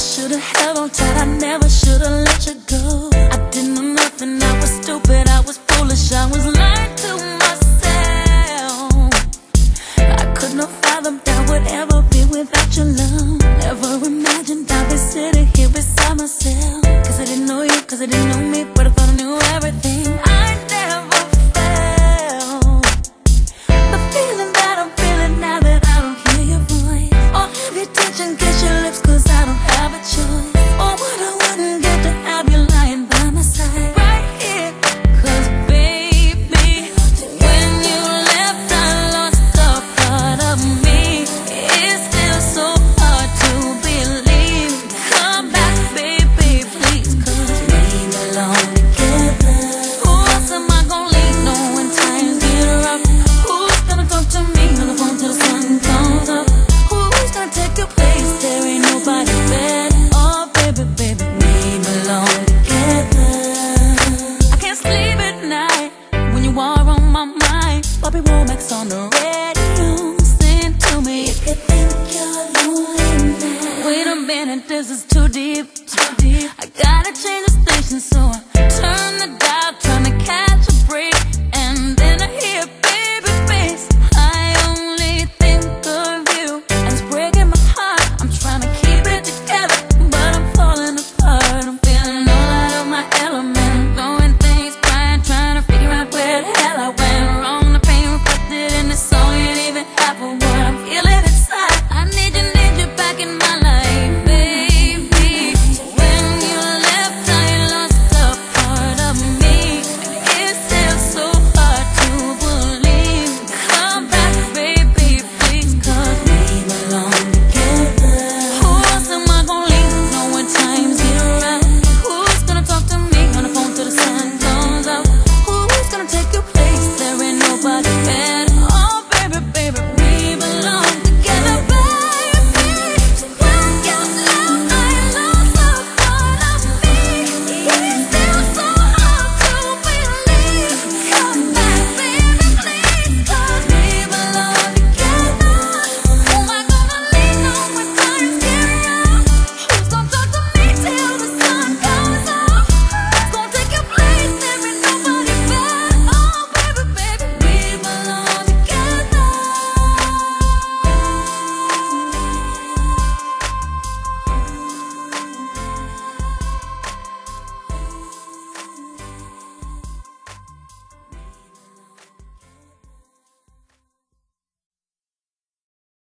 should've held on tight, I never should've let you go. I didn't know nothing, I was stupid, I was foolish, I was lying to myself. I could not fathom that would ever be without your love. Never imagined I'd be sitting here beside myself. Cause I didn't know you, cause I didn't know me, but I thought I knew everything. to me. If you think you're lonely now. Wait a minute, this is too deep. Too deep. I gotta change the station, so I turn the dial.